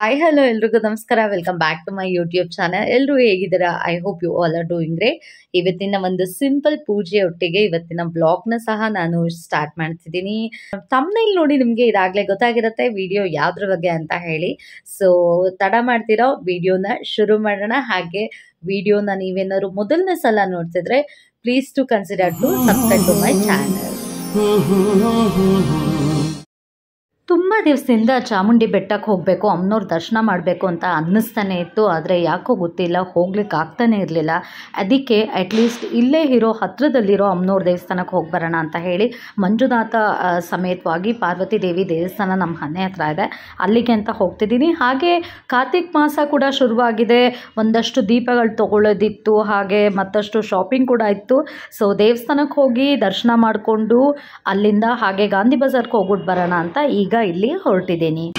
Hi hello ಎಲ್ರಿಗೂ ನಮಸ್ಕಾರ. Welcome back to my YouTube channel ಎಲ್ಲರೂ ಹೇಗಿದ್ದೀರಾ? I hope you all are doing ರೇ ಇವತ್ತಿನ ಒಂದು ಸಿಂಪಲ್ ಪೂಜೆ ಒಟ್ಟಿಗೆ ಇವತ್ತಿನ ಬ್ಲಾಗ್ನ ಸಹ ನಾನು ಸ್ಟಾರ್ಟ್ ಮಾಡ್ತಿದ್ದೀನಿ. ತಮ್ಮನೇಲಿ ನೋಡಿ ನಿಮಗೆ ಇದಾಗಲೇ ಗೊತ್ತಾಗಿರುತ್ತೆ ವಿಡಿಯೋ ಯಾವ್ದ್ರ ಬಗ್ಗೆ ಅಂತ ಹೇಳಿ. ಸೊ ತಡ ಮಾಡ್ತಿರೋ ವಿಡಿಯೋನ ಶುರು ಮಾಡೋಣ. ಹಾಗೆ ವಿಡಿಯೋನ ನೀವೇನಾದ್ರು ಮೊದಲನೇ ಸಲ ನೋಡ್ತಿದ್ರೆ please to consider to subscribe to my channel ತುಂಬ ದಿವಸದಿಂದ ಚಾಮುಂಡಿ ಬೆಟ್ಟಕ್ಕೆ ಹೋಗಬೇಕು, ಅಮ್ಮನವ್ರ ದರ್ಶನ ಮಾಡಬೇಕು ಅಂತ ಅನ್ನಿಸ್ತಾನೆ ಇತ್ತು. ಆದರೆ ಯಾಕೋ ಗೊತ್ತಿಲ್ಲ ಹೋಗ್ಲಿಕ್ಕೆ ಆಗ್ತಾನೆ ಇರಲಿಲ್ಲ. ಅದಕ್ಕೆ ಅಟ್ಲೀಸ್ಟ್ ಇಲ್ಲೇ ಇರೋ ಹತ್ತಿರದಲ್ಲಿರೋ ಅಮ್ಮನವ್ರ ದೇವಸ್ಥಾನಕ್ಕೆ ಹೋಗಿ ಬರೋಣ ಅಂತ ಹೇಳಿ ಮಂಜುನಾಥ ಸಮೇತವಾಗಿ ಪಾರ್ವತಿ ದೇವಿ ದೇವಸ್ಥಾನ ನಮ್ಮ ಮನೆ ಹತ್ರ ಇದೆ. ಅಲ್ಲಿಗೆ ಅಂತ ಹೋಗ್ತಿದ್ದೀನಿ. ಹಾಗೆ ಕಾರ್ತಿಕ್ ಮಾಸ ಕೂಡ ಶುರುವಾಗಿದೆ. ಒಂದಷ್ಟು ದೀಪಗಳು ತೊಗೊಳ್ಳೋದಿತ್ತು, ಹಾಗೆ ಮತ್ತಷ್ಟು ಶಾಪಿಂಗ್ ಕೂಡ ಇತ್ತು. ಸೊ ದೇವಸ್ಥಾನಕ್ಕೆ ಹೋಗಿ ದರ್ಶನ ಮಾಡಿಕೊಂಡು ಅಲ್ಲಿಂದ ಹಾಗೆ ಗಾಂಧಿ ಬಜಾರ್ಗೆ ಹೋಗ್ಬಿಟ್ಟು ಬರೋಣ ಅಂತ ಈಗ ಇಲ್ಲಿ ಹೊರಟಿದ್ದೀನಿ.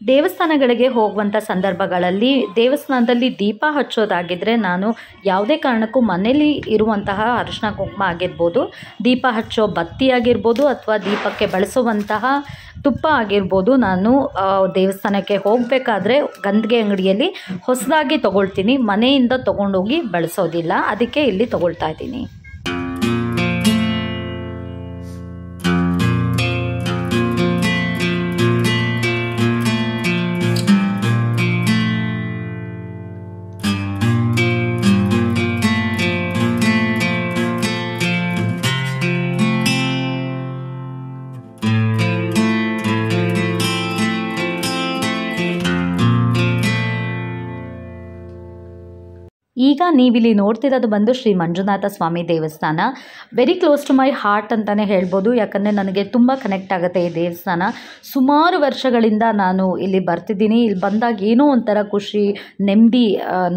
ದೇವಸ್ಥಾನಗಳಿಗೆ ಹೋಗುವಂಥ ಸಂದರ್ಭಗಳಲ್ಲಿ ದೇವಸ್ಥಾನದಲ್ಲಿ ದೀಪ ಹಚ್ಚೋದಾಗಿದ್ದರೆ ನಾನು ಯಾವುದೇ ಕಾರಣಕ್ಕೂ ಮನೇಲಿ ಇರುವಂತಹ ಅರಿಶಿನ ಕುಂಕುಮ ಆಗಿರ್ಬೋದು, ದೀಪ ಹಚ್ಚೋ ಬತ್ತಿ ಆಗಿರ್ಬೋದು ಅಥವಾ ದೀಪಕ್ಕೆ ಬಳಸುವಂತಹ ತುಪ್ಪ ಆಗಿರ್ಬೋದು ನಾನು ದೇವಸ್ಥಾನಕ್ಕೆ ಹೋಗಬೇಕಾದ್ರೆ ಗಂದಿಗೆ ಅಂಗಡಿಯಲ್ಲಿ ಹೊಸದಾಗಿ ತೊಗೊಳ್ತೀನಿ, ಮನೆಯಿಂದ ತೊಗೊಂಡೋಗಿ ಬಳಸೋದಿಲ್ಲ, ಅದಕ್ಕೆ ಇಲ್ಲಿ ತೊಗೊಳ್ತಾ ಇದ್ದೀನಿ. ಈಗ ನೀವಿಲ್ಲಿ ನೋಡ್ತಿರೋದು ಬಂದು ಶ್ರೀ ಮಂಜುನಾಥ ಸ್ವಾಮಿ ದೇವಸ್ಥಾನ. Very close to my heart ಅಂತಲೇ ಹೇಳ್ಬೋದು. ಯಾಕಂದರೆ ನನಗೆ ತುಂಬ ಕನೆಕ್ಟ್ ಆಗುತ್ತೆ ಈ ದೇವಸ್ಥಾನ. ಸುಮಾರು ವರ್ಷಗಳಿಂದ ನಾನು ಇಲ್ಲಿ ಬರ್ತಿದ್ದೀನಿ. ಇಲ್ಲಿ ಬಂದಾಗ ಏನೋ ಒಂಥರ ಖುಷಿ, ನೆಮ್ಮದಿ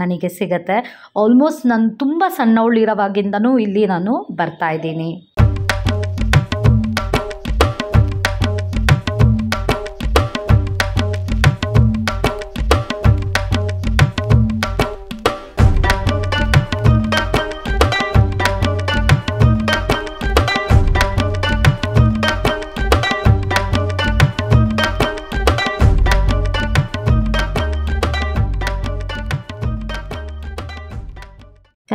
ನನಗೆ ಸಿಗತ್ತೆ. ಆಲ್ಮೋಸ್ಟ್ ನಾನು ತುಂಬ ಸಣ್ಣವಳಿರೋವಾಗಿಂದನೂ ಇಲ್ಲಿ ನಾನು ಬರ್ತಾ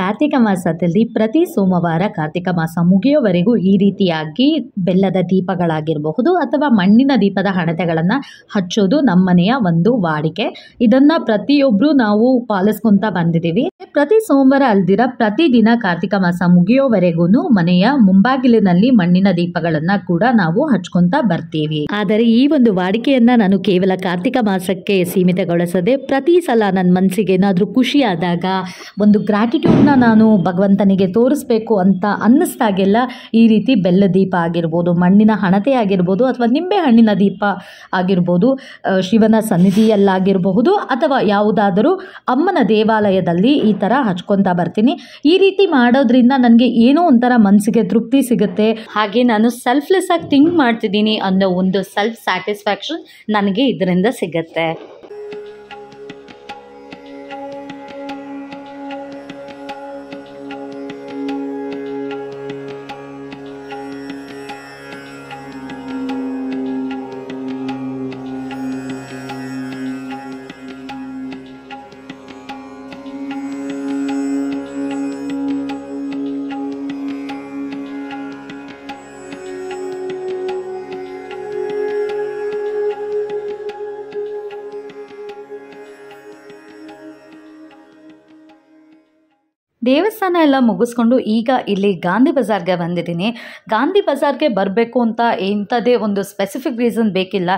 ಕಾರ್ತಿಕ ಮಾಸದಲ್ಲಿ ಪ್ರತಿ ಸೋಮವಾರ ಕಾರ್ತಿಕ ಮಾಸ ಮುಗಿಯೋವರೆಗೂ ಈ ರೀತಿಯಾಗಿ ಬೆಲ್ಲದ ದೀಪಗಳಾಗಿರಬಹುದು ಅಥವಾ ಮಣ್ಣಿನ ದೀಪದ ಹಣತೆಗಳನ್ನು ಹಚ್ಚೋದು ನಮ್ಮನೆಯ ಒಂದು ವಾಡಿಕೆ. ಇದನ್ನ ಪ್ರತಿಯೊಬ್ಬರು ನಾವು ಪಾಲಿಸ್ಕೊಂತ ಬಂದಿದ್ದೀವಿ. ಪ್ರತಿ ಸೋಮವಾರ ಅಲ್ದಿರ ಪ್ರತಿದಿನ ಕಾರ್ತಿಕ ಮಾಸ ಮುಗಿಯೋವರೆಗೂ ಮನೆಯ ಮುಂಬಾಗಿಲಿನಲ್ಲಿ ಮಣ್ಣಿನ ದೀಪಗಳನ್ನ ಕೂಡ ನಾವು ಹಚ್ಕೊಂತ ಬರ್ತೀವಿ. ಆದರೆ ಈ ಒಂದು ವಾಡಿಕೆಯನ್ನ ನಾನು ಕೇವಲ ಕಾರ್ತಿಕ ಮಾಸಕ್ಕೆ ಸೀಮಿತಗೊಳಿಸದೆ ಪ್ರತಿ ಸಲ ನನ್ನ ಮನಸ್ಸಿಗೆ ಏನಾದರೂ ಖುಷಿ ಆದಾಗ ಒಂದು ಗ್ರ್ಯಾಟಿಟ್ಯೂಡ್ನ ನಾನು ಭಗವಂತನಿಗೆ ತೋರಿಸ್ಬೇಕು ಅಂತ ಅನ್ನಿಸ್ದಾಗೆಲ್ಲ ಈ ರೀತಿ ಬೆಲ್ಲ ದೀಪ ಆಗಿರ್ಬೋದು, ಮಣ್ಣಿನ ಹಣತೆ ಆಗಿರ್ಬೋದು ಅಥವಾ ನಿಂಬೆ ಹಣ್ಣಿನ ದೀಪ ಆಗಿರ್ಬೋದು ಶಿವನ ಸನ್ನಿಧಿಯಲ್ಲಾಗಿರಬಹುದು ಅಥವಾ ಯಾವುದಾದರೂ ಅಮ್ಮನ ದೇವಾಲಯದಲ್ಲಿ ಈ ಥರ ಹಚ್ಕೊತಾ ಬರ್ತೀನಿ. ಈ ರೀತಿ ಮಾಡೋದ್ರಿಂದ ನನಗೆ ಏನೋ ಒಂಥರ ಮನಸ್ಸಿಗೆ ತೃಪ್ತಿ ಸಿಗುತ್ತೆ. ಹಾಗೆ ನಾನು ಸೆಲ್ಫ್ಲೆಸ್ ಆಗಿ ಥಿಂಕ್ ಮಾಡ್ತಿದ್ದೀನಿ ಅನ್ನೋ ಒಂದು ಸೆಲ್ಫ್ ಸ್ಯಾಟಿಸ್ಫ್ಯಾಕ್ಷನ್ ನನಗೆ ಇದರಿಂದ ಸಿಗುತ್ತೆ. ದೇವಸ್ಥಾನ ಎಲ್ಲ ಮುಗಿಸ್ಕೊಂಡು ಈಗ ಇಲ್ಲಿ ಗಾಂಧಿ ಬಜಾರ್ಗೆ ಬಂದಿದ್ದೀನಿ. ಗಾಂಧಿ ಬಜಾರ್ಗೆ ಬರಬೇಕು ಅಂತ ಇಂಥದ್ದೇ ಒಂದು ಸ್ಪೆಸಿಫಿಕ್ ರೀಸನ್ ಬೇಕಿಲ್ಲ.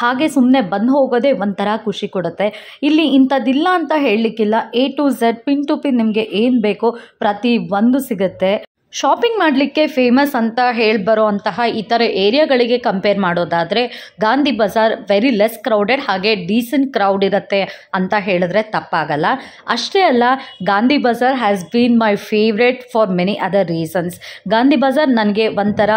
ಹಾಗೆ ಸುಮ್ಮನೆ ಬಂದು ಹೋಗೋದೇ ಒಂಥರ ಖುಷಿ ಕೊಡುತ್ತೆ. ಇಲ್ಲಿ ಇಂಥದ್ದಿಲ್ಲ ಅಂತ ಹೇಳಲಿಕ್ಕಿಲ್ಲ. A to Z pin to pin ನಿಮಗೆ ಏನು ಬೇಕೋ ಪ್ರತಿ ಒಂದು ಸಿಗುತ್ತೆ. ಶಾಪಿಂಗ್ ಮಾಡಲಿಕ್ಕೆ ಫೇಮಸ್ ಅಂತ ಹೇಳಿ ಬರೋ ಅಂತಹ ಇತರ ಏರಿಯಾಗಳಿಗೆ ಕಂಪೇರ್ ಮಾಡೋದಾದರೆ Gandhi Bazaar very less crowded ಹಾಗೆ ಡೀಸೆಂಟ್ ಕ್ರೌಡ್ ಇರುತ್ತೆ ಅಂತ ಹೇಳಿದ್ರೆ ತಪ್ಪಾಗಲ್ಲ. ಅಷ್ಟೇ ಅಲ್ಲ, Gandhi Bazaar has been my favourite for many other reasons Gandhi Bazaar ನನಗೆ ಒಂಥರ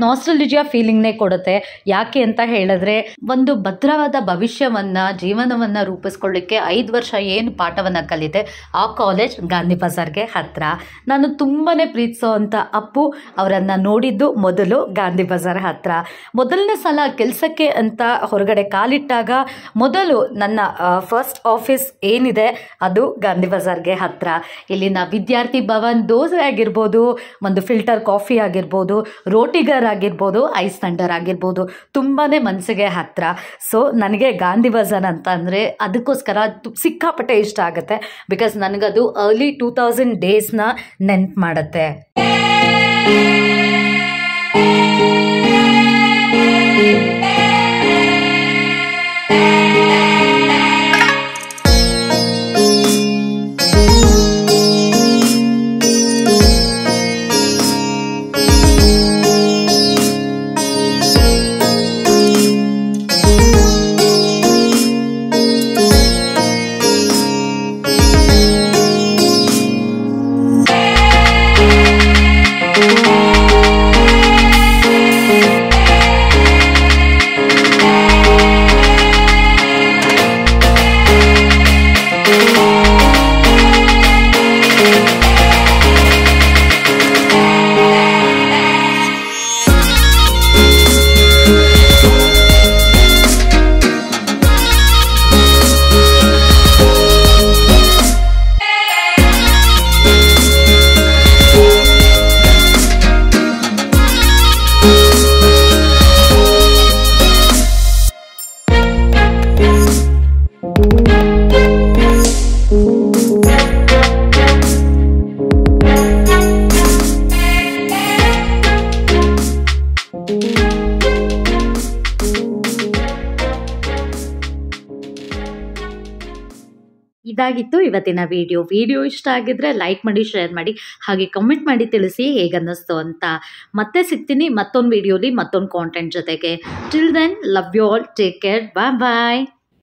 ನಾಸ್ಟಲಿಜಿಯಾ ಫೀಲಿಂಗ್ನೇ ಕೊಡುತ್ತೆ. ಯಾಕೆ ಅಂತ ಹೇಳಿದ್ರೆ, ಒಂದು ಭದ್ರವಾದ ಭವಿಷ್ಯವನ್ನು, ಜೀವನವನ್ನು ರೂಪಿಸ್ಕೊಳ್ಳಿಕ್ಕೆ ಐದು ವರ್ಷ ಏನು ಪಾಠವನ್ನು ಕಲಿತೆ ಆ ಕಾಲೇಜ್ ಗಾಂಧಿ ಬಜಾರ್ಗೆ ಹತ್ತಿರ ನಾನು ತುಂಬಾ ಪ್ರೀತಿಸೋ ಅಂತ ಅಪ್ಪು ಅವರನ್ನು ನೋಡಿದ್ದು ಮೊದಲು ಗಾಂಧಿ ಬಜಾರ್ ಹತ್ತಿರ ಮೊದಲನೇ ಸಲ ಕೆಲಸಕ್ಕೆ ಅಂತ ಹೊರಗಡೆ ಕಾಲಿಟ್ಟಾಗ ಮೊದಲು ನನ್ನ ಫಸ್ಟ್ ಆಫೀಸ್ ಏನಿದೆ ಅದು ಗಾಂಧಿ ಬಜಾರ್ಗೆ ಹತ್ತಿರ ಇಲ್ಲಿನ ವಿದ್ಯಾರ್ಥಿ ಭವನ್ ದೋಸೆ ಆಗಿರ್ಬೋದು, ಒಂದು ಫಿಲ್ಟರ್ ಕಾಫಿ ಆಗಿರ್ಬೋದು, ರೋಟಿಗರ್ ಆಗಿರ್ಬೋದು, ಐಸ್ ಥಂಡರ್ ಆಗಿರ್ಬೋದು ತುಂಬಾ ಮನಸ್ಸಿಗೆ ಹತ್ತಿರ ಸೊ ನನಗೆ ಗಾಂಧಿ ಬಜಾರ್ ಅಂತ ಅಂದರೆ ಅದಕ್ಕೋಸ್ಕರ ಸಿಕ್ಕಾಪಟ್ಟೆ ಇಷ್ಟ ಆಗುತ್ತೆ. ಬಿಕಾಸ್ ನನಗದು ಅರ್ಲಿ ಟೂ ತೌಸಂಡ್ ಡೇಸ್ನ ನೆನ್ಪು ಮಾಡುತ್ತೆ. Yeah. ಇದಾಗಿತ್ತು. ಇವತ್ತಿನ ವಿಡಿಯೋ ವಿಡಿಯೋ ಇಷ್ಟ ಆಗಿದ್ರೆ ಲೈಕ್ ಮಾಡಿ ಶೇರ್ ಮಾಡಿ, ಹಾಗೆ ಕಮೆಂಟ್ ಮಾಡಿ ತಿಳಿಸಿ ಹೇಗನ್ನಿಸ್ತು ಅಂತ. ಮತ್ತೆ ಸಿಗ್ತೀನಿ ಮತ್ತೊಂದು ವಿಡಿಯೋಲಿ ಮತ್ತೊಂದು ಕಾಂಟೆಂಟ್ ಜೊತೆಗೆ. Till then love you all take care bye bye